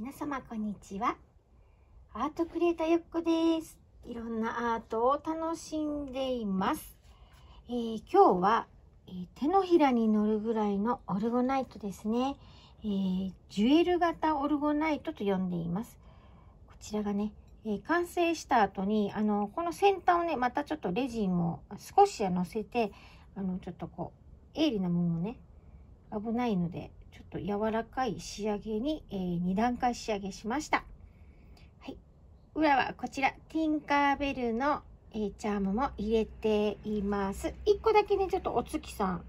皆様こんにちは。アートクリエイターよっこです。いろんなアートを楽しんでいます、えー、今日は、えー、手のひらに乗るぐらいのオルゴナイトですね、えー、ジュエル型オルゴナイトと呼んでいます。こちらがね、え完成した後にあのこの先端をねまたちょっとレジンを少し乗せてあのちょっとこう鋭利なものをね危ないのでちょっと柔らかい仕上げに、えー、2段階仕上げしました。はい。裏はこちら、ティンカーベルの、えー、チャームも入れています。1個だけね、ちょっとお月さん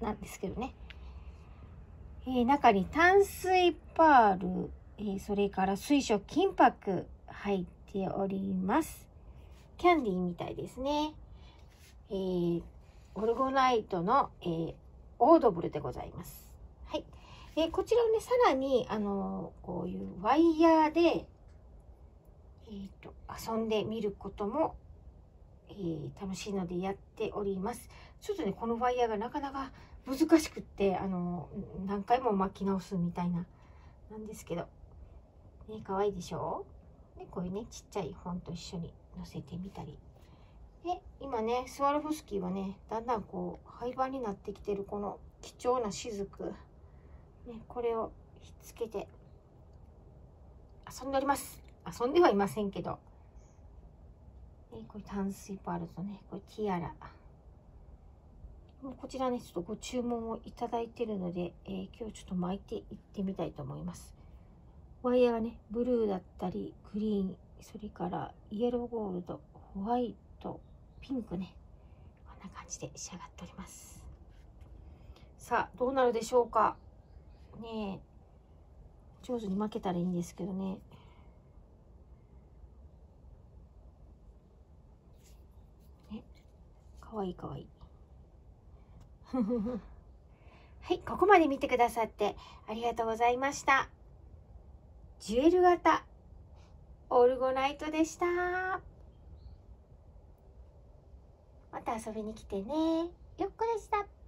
なんですけどね。えー、中に淡水パール、えー、それから水晶金箔入っております。キャンディーみたいですね。えー、オルゴナイトの、えー、オードブルでございます。はい。え、こちらをね、さらに、あの、こういうワイヤーで、えーと、遊んでみることも、えー、楽しいのでやっております。ちょっとね、このワイヤーがなかなか難しくって、あの、何回も巻き直すみたいな、なんですけど、ね、可愛いでしょ？で、こういうね、ちっちゃい本と一緒に載せてみたりで今ねスワロフスキーはねだんだんこう廃盤になってきてるこの貴重な雫、ね、これをひっつけて遊んでおります。遊んではいませんけど、ね、これ淡水パールとねこれティアラ。こちらねちょっとご注文をいただいてるので、えー、今日ちょっと巻いていってみたいと思います。ワイヤーがねブルーだったりグリーンそれからイエローゴールドホワイトピンクね。こんな感じで仕上がっております。さあどうなるでしょうか。ね上手に巻けたらいいんですけどねねかわいいかわいいはいここまで見てくださってありがとうございましたジュエル型オルゴナイトでした。また遊びに来てね。よっこでした。